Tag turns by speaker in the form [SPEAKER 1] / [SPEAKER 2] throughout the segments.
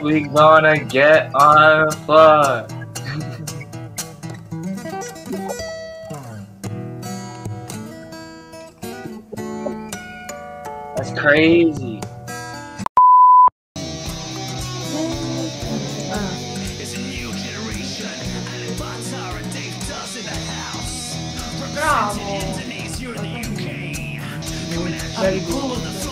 [SPEAKER 1] Tonight we gonna get on the floor. That's crazy.
[SPEAKER 2] Are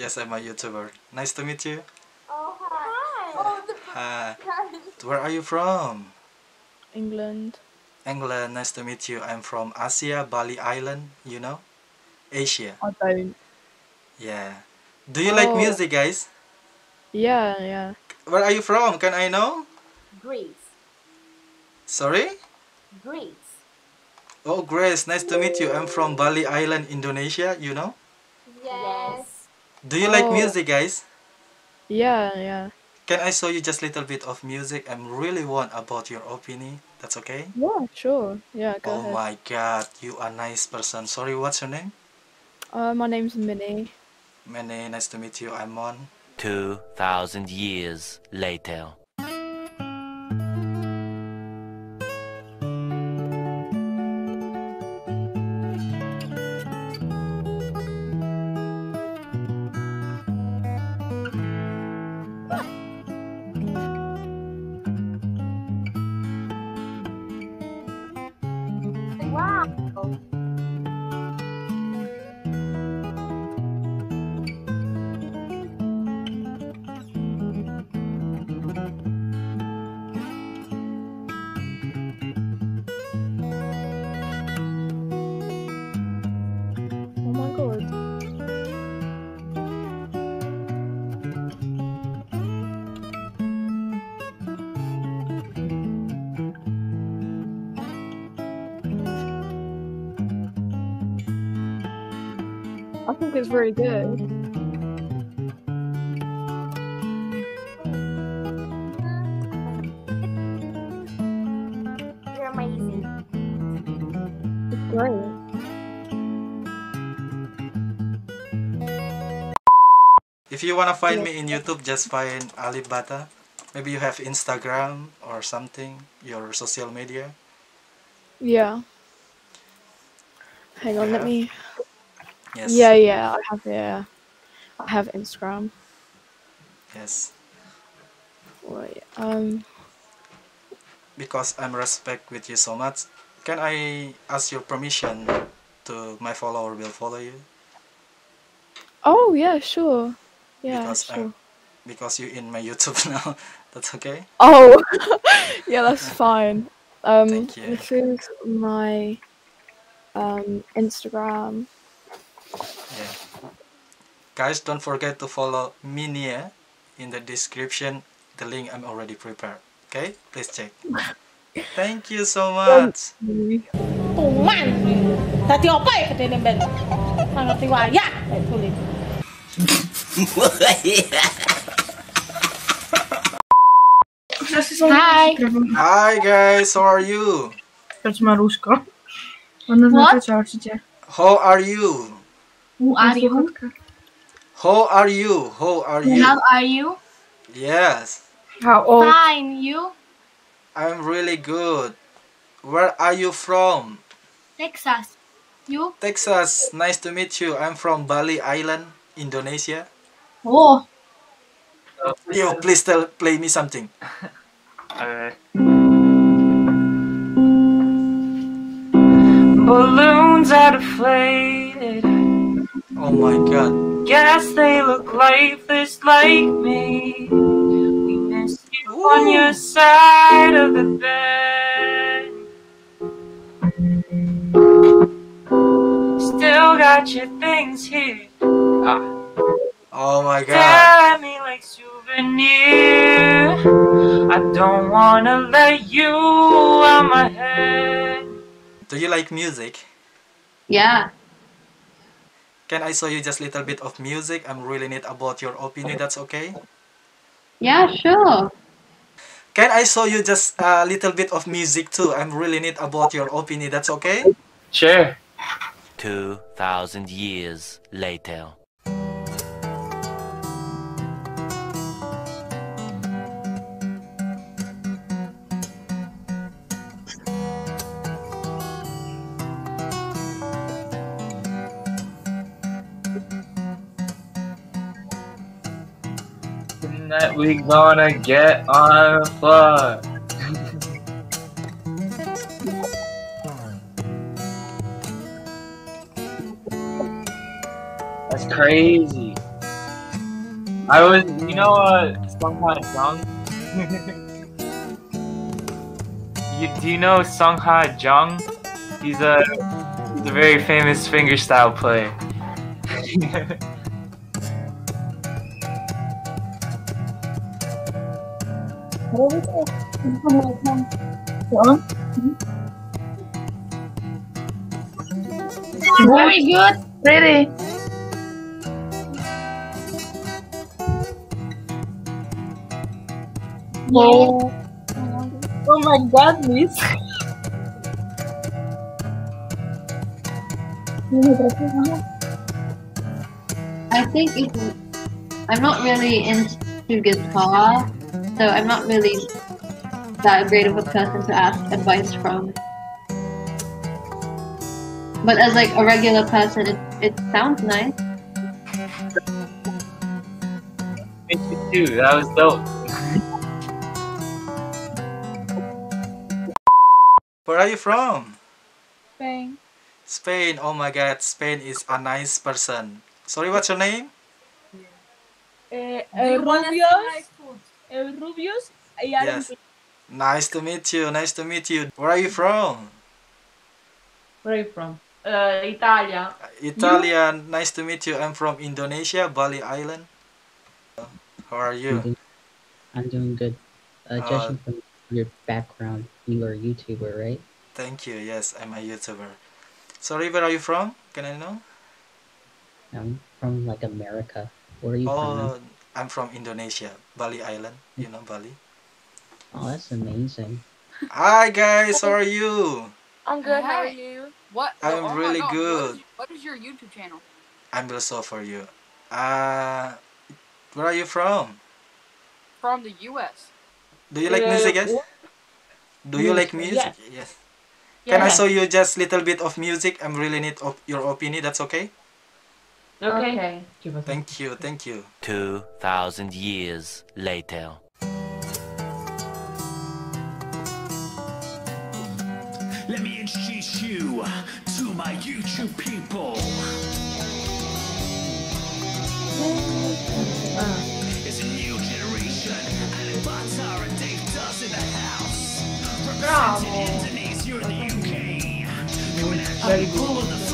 [SPEAKER 3] Yes, I'm a YouTuber. Nice to meet you.
[SPEAKER 2] Oh, hi. Oh,
[SPEAKER 3] Hi. Where are you from?
[SPEAKER 4] England.
[SPEAKER 3] England. Nice to meet you. I'm from Asia, Bali Island. You know, Asia.
[SPEAKER 4] I don't.
[SPEAKER 3] Yeah. Do you like
[SPEAKER 4] Oh.
[SPEAKER 3] music, guys?
[SPEAKER 4] Yeah, yeah.
[SPEAKER 3] Where are you from? Can I know?
[SPEAKER 2] Greece.
[SPEAKER 3] Sorry?
[SPEAKER 2] Greece.
[SPEAKER 3] Oh, Grace. Nice to meet you. I'm from Bali Island, Indonesia. You know.
[SPEAKER 2] Yes.
[SPEAKER 3] Do you like
[SPEAKER 4] Oh.
[SPEAKER 3] music, guys?
[SPEAKER 4] Yeah, yeah.
[SPEAKER 3] Can I show you just little bit of music? I'm really want about your opinion. That's okay?
[SPEAKER 4] Yeah, sure. Yeah, go
[SPEAKER 3] oh
[SPEAKER 4] ahead.
[SPEAKER 3] my god, you are nice person. Sorry, what's your name?
[SPEAKER 4] Uh, my name's Minnie.
[SPEAKER 3] Many nice to meet you. I'm Mon.
[SPEAKER 5] 2,000 years later.
[SPEAKER 4] I think it's very good.
[SPEAKER 2] You're amazing.
[SPEAKER 4] It's great.
[SPEAKER 3] If you wanna find me in YouTube, just find Alip Ba Ta. Maybe you have Instagram or something, your social media.
[SPEAKER 4] Yeah. Hang on, let me.
[SPEAKER 3] Yes.
[SPEAKER 4] Yeah, yeah, I have yeah. I have Instagram.
[SPEAKER 3] Yes.
[SPEAKER 4] Wait, um,
[SPEAKER 3] Because I'm respect with you so much, can I ask your permission to my follower will follow you?
[SPEAKER 4] oh yeah, sure. Yeah,
[SPEAKER 3] because
[SPEAKER 4] sure.
[SPEAKER 3] I'm, because you're in my YouTube now. That's okay.
[SPEAKER 4] Oh, yeah, that's fine. Um,
[SPEAKER 3] Thank you.
[SPEAKER 4] this is my um Instagram
[SPEAKER 3] yeah. guys don't forget to follow Minia eh, in the description. The link I'm already prepared. Okay? Please check. Thank you so much.
[SPEAKER 6] tuman tadi apa Hi.
[SPEAKER 3] Hi guys, how are you?
[SPEAKER 7] That's Maruska.
[SPEAKER 3] How are you?
[SPEAKER 6] Who are you?
[SPEAKER 3] How are you? How are you?
[SPEAKER 6] How are you?
[SPEAKER 3] Yes,
[SPEAKER 7] How old?
[SPEAKER 6] Fine. You?
[SPEAKER 3] I'm really good. Where are you from?
[SPEAKER 6] Texas. You?
[SPEAKER 3] Texas. Nice to meet you. I'm from Bali Island, Indonesia.
[SPEAKER 6] Oh.
[SPEAKER 3] Yo, please tell, play me something.
[SPEAKER 1] Okay. Balloons are deflated.
[SPEAKER 3] Oh my god.
[SPEAKER 1] Guess they look lifeless like me. We miss you on your side of the bed. Still got your things here. Ah.
[SPEAKER 3] Oh my god.
[SPEAKER 1] Stare at me like souvenir. I don't wanna let you out my head.
[SPEAKER 3] Do you like music?
[SPEAKER 6] Yeah.
[SPEAKER 3] Can I show you just a little bit of music? I'm really need about your opinion. That's okay.
[SPEAKER 6] Yeah, sure.
[SPEAKER 3] Can I show you just a little bit of music too? I'm really need about your opinion. That's okay.
[SPEAKER 1] Sure.
[SPEAKER 5] 2,000 years later.
[SPEAKER 1] Tonight we gonna get on the. That's crazy. I was, you know, uh, Sungha Jung. you do you know Sungha Jung? He's a he's a very famous fingerstyle player.
[SPEAKER 7] Very good. Ready. Oh. Oh my god, miss.
[SPEAKER 8] I think it. I'm not really into guitar, so I'm not really that great of a person to ask advice from. But as like a regular person, it, it sounds nice.
[SPEAKER 1] Me too. That was dope.
[SPEAKER 3] Where are you from?
[SPEAKER 4] Spain.
[SPEAKER 3] Spain. Oh my god, Spain is a nice person. Sorry, what's your name?
[SPEAKER 6] Eh, eh, Rubius. Rubius. y
[SPEAKER 3] Yes. Nice to meet you. Nice to meet you. Where are you from?
[SPEAKER 6] Where are you from? Uh, Italia.
[SPEAKER 3] Italian. Nice to meet you. I'm from Indonesia, Bali Island. How are
[SPEAKER 9] I'm
[SPEAKER 3] you?
[SPEAKER 9] doing, I'm doing good. Uh,
[SPEAKER 3] Uh,
[SPEAKER 9] judging from your background, you are a YouTuber, right?
[SPEAKER 3] Thank you. Yes, I'm a YouTuber. Sorry, where are you from? Can I know?
[SPEAKER 9] I'm from like America. Where are you from?
[SPEAKER 3] I'm from Indonesia, Bali Island. You know Bali.
[SPEAKER 9] Oh, that's amazing.
[SPEAKER 3] Hi guys, how are you?
[SPEAKER 10] I'm good. How are you?
[SPEAKER 11] What?
[SPEAKER 3] I'm
[SPEAKER 11] oh
[SPEAKER 3] really good.
[SPEAKER 11] What is, what is your YouTube channel?
[SPEAKER 3] I'm also for you. Uh, where are you from?
[SPEAKER 11] From the U.S.
[SPEAKER 3] Do you like
[SPEAKER 6] Uh,
[SPEAKER 3] music? Yes.
[SPEAKER 6] what?
[SPEAKER 3] Do you like
[SPEAKER 6] Music,
[SPEAKER 3] music? Yes. Can I show you just little bit of music? I'm really need of your opinion. That's okay.
[SPEAKER 6] Okay.
[SPEAKER 3] Thank you. Thank you.
[SPEAKER 5] 2,000 years later.
[SPEAKER 12] Let me introduce you to my YouTube people. It's a new generation, and Avatar and Dave Does in the house. Representing Indonesia and the UK. Coming at you full of the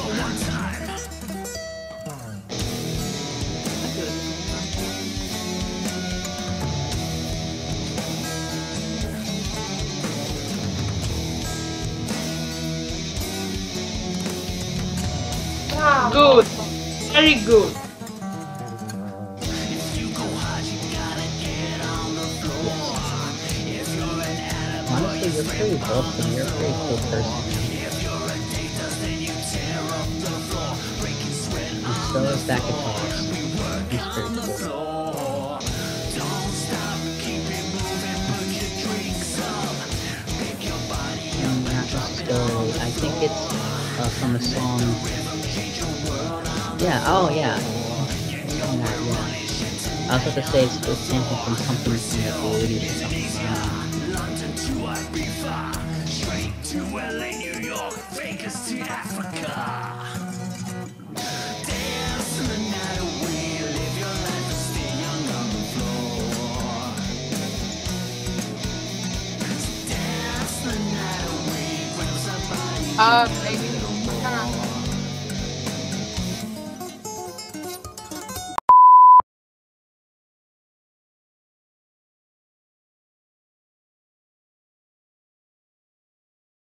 [SPEAKER 6] Good. Very good.
[SPEAKER 9] You're pretty wholesome. You're a pretty cool person. So is that guitarist. He's pretty cool. And not necessarily. I think it's uh, from a song. Yeah. Oh, yeah. I was about to say it's, it's something from something from the 80s or something.
[SPEAKER 12] Straight to LA, New York, Vegas to Africa. Dance